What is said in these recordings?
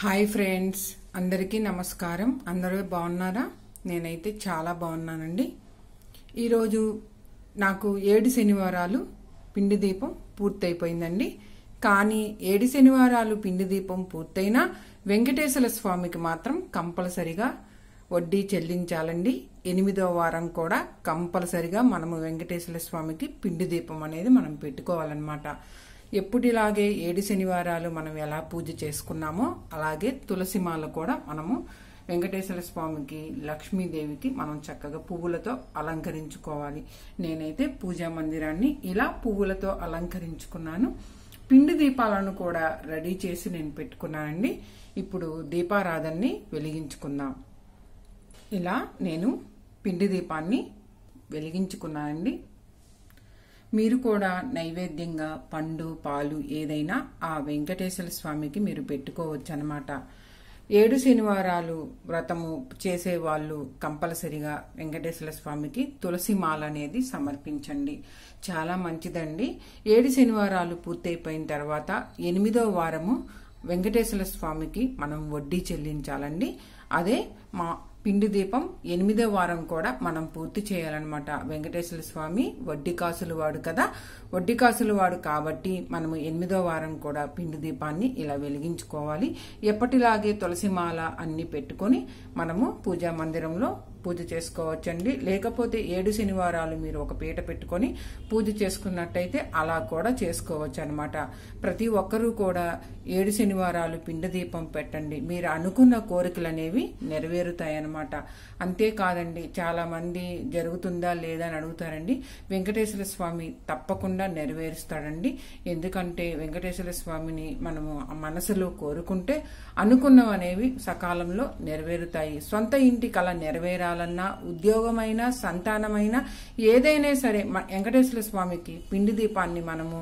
Hi friends అందరికీ నమస్కారం. అందరూ బాగున్నారా? నేనైతే చాలా బాగున్నానండి. ఈరోజు నాకు ఏడు శనివారాలు పిండి దీపం పూర్తయిపోయిందండి. కానీ ఏడు శనివారాలు పిండి దీపం పూర్తయినా వెంకటేశ్వర స్వామికి మాత్రం కంపల్సరిగా వడ్డీ చెల్లించాలండి. ఎనిమిదో వారం కూడా కంపల్సరిగా మనము వెంకటేశ్వర స్వామికి పిండి దీపం అనేది మనం పెట్టుకోవాలన్నమాట. ఎప్పుడిలాగే ఏడు శనివారాలు మనం ఎలా పూజ చేసుకున్నామో అలాగే తులసిమాల కూడా మనము వెంకటేశ్వర స్వామికి లక్ష్మీదేవికి మనం చక్కగా పువ్వులతో అలంకరించుకోవాలి. నేనైతే పూజా మందిరాన్ని ఇలా పువ్వులతో అలంకరించుకున్నాను. పిండి దీపాలను కూడా రెడీ చేసి నేను పెట్టుకున్నానండి. ఇప్పుడు దీపారాధనని వెలిగించుకుందాం. ఇలా నేను పిండి దీపాన్ని వెలిగించుకున్నానండి. మీరు కూడా నైవేద్యంగా పండు పాలు ఏదైనా ఆ వెంకటేశ్వర స్వామికి మీరు పెట్టుకోవచ్చు అనమాట ఏడు శనివారాలు వ్రతము చేసే వాళ్ళు కంపల్సరిగా వెంకటేశ్వర స్వామికి తులసి మాల అనేది సమర్పించండి. చాలా మంచిదండి. ఏడు శనివారాలు పూర్తయిపోయిన తర్వాత ఎనిమిదో వారము వెంకటేశ్వర స్వామికి మనం వడ్డీ చెల్లించాలండి. అదే మా పిండి దీపం ఎనిమిదో వారం కూడా మనం పూర్తి చేయాలన్నమాట. వెంకటేశ్వర స్వామి వడ్డీ కాసులు వాడు కదా. వడ్డీ కాసులు వాడు కాబట్టి మనము ఎనిమిదో వారం కూడా పిండి దీపాన్ని ఇలా వెలిగించుకోవాలి. ఎప్పటిలాగే తులసిమాల అన్ని పెట్టుకొని మనము పూజా మందిరంలో పూజ చేసుకోవచ్చండి. లేకపోతే ఏడు శనివారాలు మీరు ఒక పీట పెట్టుకొని పూజ చేసుకున్నట్టయితే అలా కూడా చేసుకోవచ్చు అనమాట ప్రతి ఒక్కరూ కూడా ఏడు శనివారాలు పిండి దీపం పెట్టండి. మీరు అనుకున్న కోరికలు అనేవి నెరవేరుతాయన్నమాట. అంతేకాదండి చాలా మంది జరుగుతుందా లేదా అని అడుగుతారండి. వెంకటేశ్వర స్వామి తప్పకుండా నెరవేరుస్తాడండి. ఎందుకంటే వెంకటేశ్వర స్వామిని మనము మనసులో కోరుకుంటే అనుకున్నవనేవి సకాలంలో నెరవేరుతాయి. సొంత ఇంటి కళ నెరవేరాలన్నా ఉద్యోగమైనా సంతానమైనా ఏదైనా సరే వెంకటేశ్వర స్వామికి పిండి దీపాన్ని మనము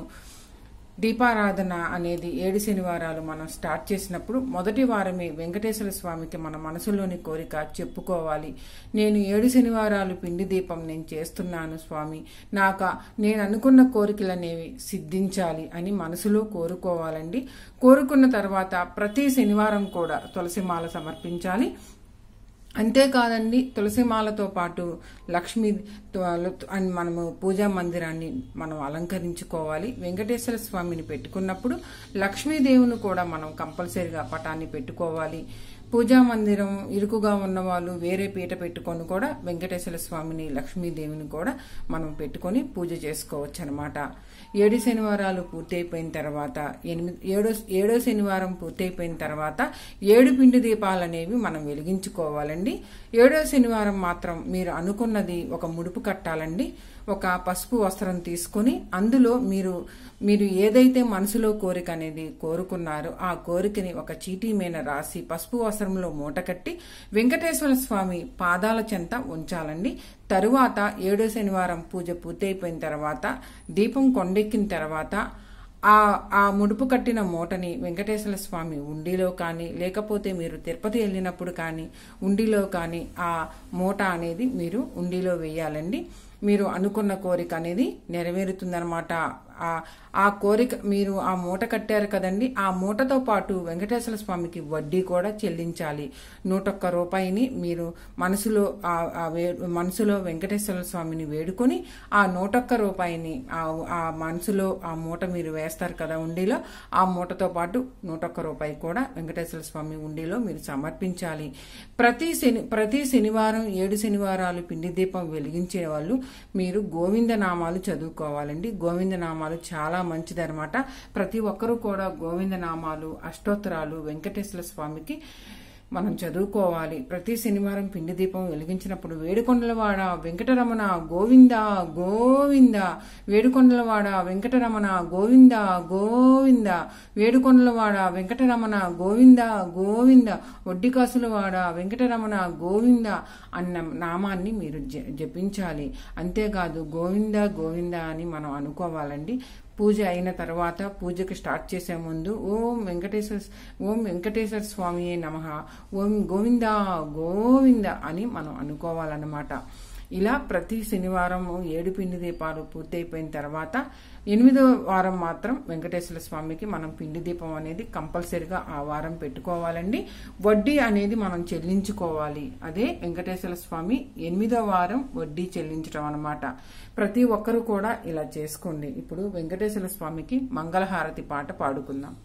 దీపారాధన అనేది ఏడు శనివారాలు మనం స్టార్ట్ చేసినప్పుడు మొదటి వారమే వెంకటేశ్వర స్వామికి మన మనసులోని కోరిక చెప్పుకోవాలి. నేను ఏడు శనివారాలు పిండి దీపం నేను చేస్తున్నాను స్వామి. నాక నేను అనుకున్న కోరికలనేవి సిద్ధించాలి అని మనసులో కోరుకోవాలండి. కోరుకున్న తర్వాత ప్రతి శనివారం కూడా తులసిమాల సమర్పించాలి. అంతేకాదండి తులసిమాలతో పాటు లక్ష్మీ మనము పూజా మందిరాన్ని మనం అలంకరించుకోవాలి. వెంకటేశ్వర స్వామిని పెట్టుకున్నప్పుడు లక్ష్మీదేవుని కూడా మనం కంపల్సరిగా పటాన్ని పెట్టుకోవాలి. పూజా మందిరం ఇరుకుగా ఉన్న వాళ్ళు వేరే పీట పెట్టుకొని కూడా వెంకటేశ్వర స్వామిని లక్ష్మీదేవిని కూడా మనం పెట్టుకొని పూజ చేసుకోవచ్చు అనమాట ఏడు శనివారాలు పూర్తయిపోయిన తర్వాత ఎనిమిది ఏడో ఏడో శనివారం పూర్తయిపోయిన తర్వాత ఏడు పిండి దీపాలు అనేవి మనం వెలిగించుకోవాలండి. ఏడో శనివారం మాత్రం మీరు అనుకున్నది ఒక ముడుపు కట్టాలండి. ఒక పసుపు వస్త్రం తీసుకొని అందులో మీరు మీరు ఏదైతే మనసులో కోరిక అనేది కోరుకున్నారో ఆ కోరికని ఒక చీటీ మీద రాసి పసుపు వస్త్రం మూట కట్టి వెంకటేశ్వర స్వామి పాదాల చెంత ఉంచాలండి. తరువాత ఏడో శనివారం పూజ పూర్తయిపోయిన తర్వాత దీపం కొండెక్కిన తర్వాత ఆ ఆ ముడుపు కట్టిన మూటని వెంకటేశ్వర స్వామి ఉండిలో కానీ లేకపోతే మీరు తిరుపతి వెళ్ళినప్పుడు కానీ ఉండిలో కానీ ఆ మూట అనేది మీరు ఉండిలో వేయాలండి. మీరు అనుకున్న కోరిక అనేది నెరవేరుతుందనమాట ఆ కోరిక మీరు ఆ మూట కట్టారు కదండి ఆ మూటతో పాటు వెంకటేశ్వర స్వామికి వడ్డీ కూడా చెల్లించాలి. నూటొక్క రూపాయిని మీరు మనసులో మనసులో వెంకటేశ్వర స్వామిని వేడుకొని ఆ నూటొక్క రూపాయిని ఆ మనసులో ఆ మూట మీరు వేస్తారు కదా ఉండిలో ఆ మూటతో పాటు నూటొక్క రూపాయి కూడా వెంకటేశ్వర స్వామి ఉండిలో మీరు సమర్పించాలి. ప్రతి శని ప్రతి శనివారం ఏడు శనివారాలు పిండి దీపం వెలిగించే వాళ్ళు మీరు గోవింద నామాలు చదువుకోవాలండి. గోవింద నామాలు చాలా మంచిదనమాట ప్రతి ఒక్కరూ కూడా గోవింద నామాలు అష్టోత్తరాలు వెంకటేశ్వర స్వామికి మనం చదువుకోవాలి. ప్రతి శనివారం పిండి దీపం వెలిగించినప్పుడు వేడుకొండలవాడ వెంకటరమణ గోవింద గోవింద. వేడుకొండలవాడ వెంకటరమణ గోవింద గోవింద. వేడుకొండలవాడ వెంకటరమణ గోవింద గోవింద. ఒడ్డికాసులవాడ వెంకటరమణ గోవింద అన్న నామాన్ని మీరు జపించాలి. అంతేకాదు గోవింద గోవింద అని మనం అనుకోవాలండి. పూజ అయిన తర్వాత పూజకి స్టార్ట్ చేసే ముందు ఓం వెంకటేశ్వర ఓం వెంకటేశ్వర స్వామి నమ ఓం గోవింద గోవింద అని మనం అనుకోవాలన్నమాట. ఇలా ప్రతి శనివారం ఏడు పిండి దీపాలు పూర్తయిపోయిన తర్వాత ఎనిమిదో వారం మాత్రం వెంకటేశ్వర స్వామికి మనం పిండి దీపం అనేది కంపల్సరిగా ఆ వారం పెట్టుకోవాలండి. వడ్డీ అనేది మనం చెల్లించుకోవాలి. అదే వెంకటేశ్వర స్వామి ఎనిమిదో వారం వడ్డీ చెల్లించడం అనమాట ప్రతి ఒక్కరూ కూడా ఇలా చేసుకోండి. ఇప్పుడు వెంకటేశ్వర స్వామికి మంగళహారతి పాట పాడుకుందాం.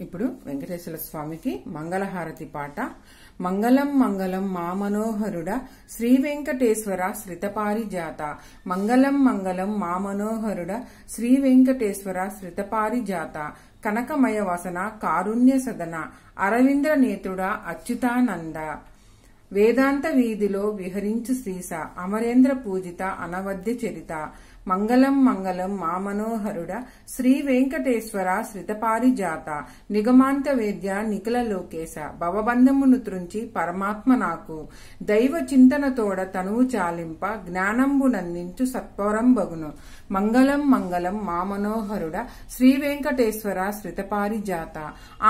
ఇప్పుడు వెంకటేశ్వర స్వామికి మంగళహారతి పాట మంగళం మంగళం మా మనోహరుడ శ్రీ వెంకటేశ్వర శ్రితపారిజాత. మంగళం మంగళం మా మనోహరుడ శ్రీ వెంకటేశ్వర శ్రితపారిజాత. కనకమయ వసన కారుణ్య సదన. అరవింద్ర నేతుడ అచ్యుతానంద. వేదాంత వీధిలో విహరించు శ్రీస అమరేంద్ర పూజిత అనవద్య చరిత మంగళం మంగళం మా మనోహరుడ శ్రీ వెంకటేశ్వర శ్రితపారిజాత నిగమాంత వేద్య నిఖిల లోకేశ భవబంధమును త్రుంచి పరమాత్మ నాకు దైవ చింతనతోడ తనువు చాలింప జ్ఞానంబు నందించు సత్వరం బగును మంగళం మంగళం మా మనోహరుడ శ్రీ వెంకటేశ్వర శ్రితపారిజాత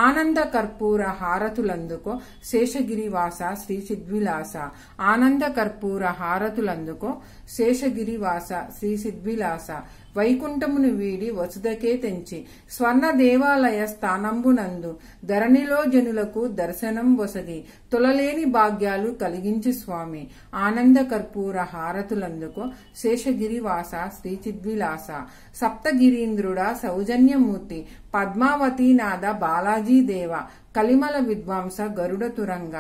ఆనంద కర్పూర హారతులందుకో శేషగిరివాస శ్రీ సిద్విలాస ఆనంద కర్పూర హారతులందుకో శేషగిరివాస శ్రీ సిద్విలాస వైకుంఠమును వీడి వసుదకే తెంచి స్వర్ణ దేవాలయ స్థానంబునందు ధరణిలో జనులకు దర్శనం వసగి తొలలేని భాగ్యాలు కలిగించి స్వామి. ఆనంద కర్పూర హారతులందుకో శేషగిరివాస శ్రీ చిద్విలాస సప్తగిరీంద్రుడ సౌజన్యమూర్తి పద్మావతి నాథ బాలాజీ దేవ కలిమల విద్వాంస గరుడ తురంగ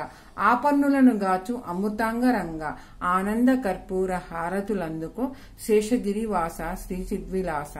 ఆపన్నులను గాచు అమృతాంగరంగ ఆనంద కర్పూర హారతులందుకో శేషగిరివాస శ్రీ చిద్విలాస.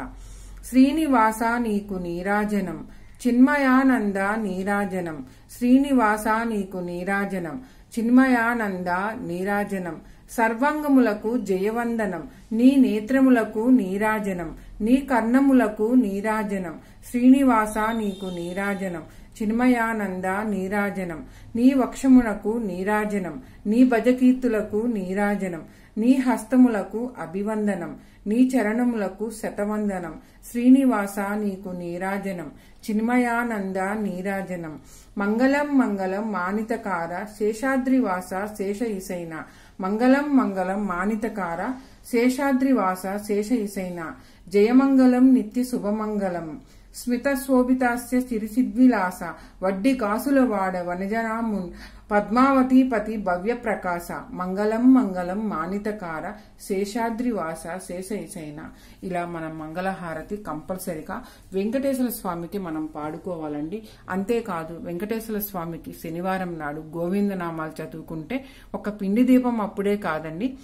శ్రీనివాస నీకు నీరాజనం చిన్మయానంద నీరాజనం శ్రీనివాస నీకు నీరాజనం చిన్మయానంద నీరాజనం సర్వాంగములకు జయవందనం నీ నేత్రములకు నీరాజనం నీ కర్ణములకు నీరాజనం. శ్రీనివాస నీకు నీరాజనం. చిన్మయానంద నీరాజనం. నీ వక్షమునకు నీరాజనం. నీ భజకీర్తులకు నీరాజనం. నీ హస్తములకు అభివందనం. నీ చరణములకు శతవందనం. శ్రీనివాస నీకు నీరాజనం. చిన్మయానంద నీరాజనం. మంగళం మంగళం మానితకార శేషాద్రివాస శేష ఇసైన మంగళం మంగళం మానితకార శేషాద్రివాస శేష ఇసైన జయమంగళం నిత్య శుభమంగళం. స్మిత శోభితాస్య చిరిసిద్విలాస వడ్డి కాసుల వాడ వనజరామున్. పద్మావతి పతి భవ్య ప్రకాశ. మంగళం మంగళం మానితకార శేషాద్రివాస శేషైసైన ఇలా మనం మంగళహారతి కంపల్సరిగా వెంకటేశ్వర స్వామికి మనం పాడుకోవాలండి. అంతేకాదు వెంకటేశ్వర స్వామికి శనివారం నాడు గోవిందనామాలు చదువుకుంటే ఒక పిండి దీపం అప్పుడే కాదండి.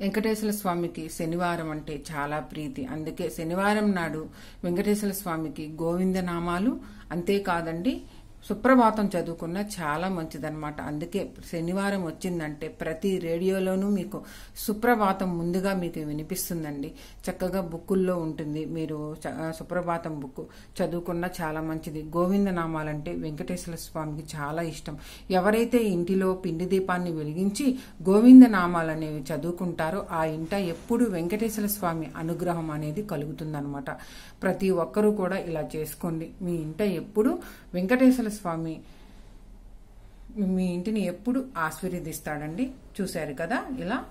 వెంకటేశ్వర స్వామికి శనివారం అంటే చాలా ప్రీతి. అందుకే శనివారం నాడు వెంకటేశ్వర స్వామికి గోవిందనామాలు. అంతేకాదండి సుప్రభాతం చదువుకున్న చాలా మంచిదన్నమాట. అందుకే శనివారం వచ్చిందంటే ప్రతి రేడియోలోనూ మీకు సుప్రభాతం ముందుగా మీకు వినిపిస్తుందండి. చక్కగా బుక్కుల్లో ఉంటుంది. మీరు చ- సుప్రభాతం బుక్ చదువుకున్న చాలా మంచిది. గోవింద నామాలంటే వెంకటేశ్వర స్వామికి చాలా ఇష్టం. ఎవరైతే ఇంటిలో పిండి దీపాన్ని వెలిగించి గోవిందనామాలు అనేవి చదువుకుంటారో ఆ ఇంట ఎప్పుడు వెంకటేశ్వర స్వామి అనుగ్రహం అనేది కలుగుతుందన్నమాట. ప్రతి ఒక్కరూ కూడా ఇలా చేసుకోండి. మీ ఇంట ఎప్పుడు వెంకటేశ్వర స్వామి మీ ఇంటిని ఎప్పుడు ఆశీర్వదిస్తాడండి? చూశారు కదా? ఇలా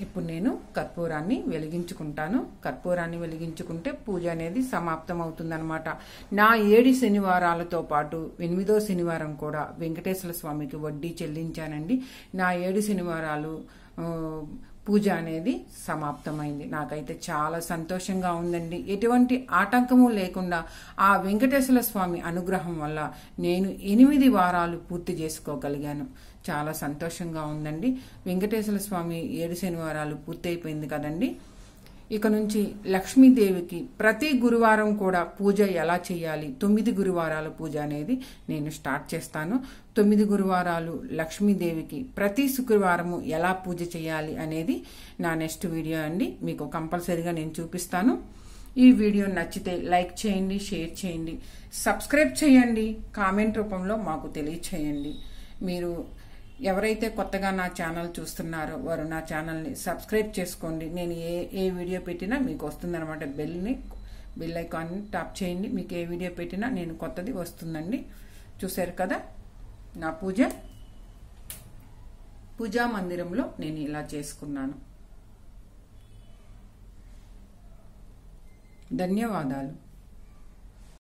ఇప్పుడు నేను కర్పూరాన్ని వెలిగించుకుంటాను. కర్పూరాన్ని వెలిగించుకుంటే పూజ అనేది సమాప్తం అవుతుందన్నమాట నా ఏడు శనివారాలతో పాటు ఎనిమిదో శనివారం కూడా వెంకటేశ్వర స్వామికి వడ్డీ చెల్లించానండి. నా ఏడు శనివారాలు పూజ అనేది సమాప్తమైంది. నాకైతే చాలా సంతోషంగా ఉందండి. ఎటువంటి ఆటంకము లేకుండా ఆ వెంకటేశ్వర స్వామి అనుగ్రహం వల్ల నేను ఎనిమిది వారాలు పూర్తి చేసుకోగలిగాను. చాలా సంతోషంగా ఉందండి. వెంకటేశ్వర స్వామి ఏడు శనివారాలు పూర్తయిపోయింది కదండీ. కదండి ఇక నుంచి లక్ష్మీదేవికి ప్రతి గురువారం కూడా పూజ ఎలా చేయాలి? తొమ్మిది గురువారాల పూజ అనేది నేను స్టార్ట్ చేస్తాను. తొమ్మిది గురువారాలు లక్ష్మీదేవికి ప్రతి శుక్రవారము ఎలా పూజ చేయాలి అనేది నా నెక్స్ట్ వీడియో అండి. మీకు కంపల్సరీగా నేను చూపిస్తాను. ఈ వీడియో నచ్చితే లైక్ చేయండి షేర్ చేయండి సబ్స్క్రైబ్ చేయండి కామెంట్ రూపంలో మాకు తెలియచేయండి. మీరు ఎవరైతే కొత్తగా నా ఛానల్ చూస్తున్నారో వారు నా ఛానల్ని సబ్స్క్రైబ్ చేసుకోండి. నేను ఏ ఏ వీడియో పెట్టినా మీకు వస్తుందన్నమాట. బెల్ని బెల్ ఐకాన్ని టాప్ చేయండి. మీకు ఏ వీడియో పెట్టినా నేను కొత్తది వస్తుందండి. చూశారు కదా? నా పూజ. పూజా మందిరంలో నేను ఇలా చేసుకున్నాను. ధన్యవాదాలు.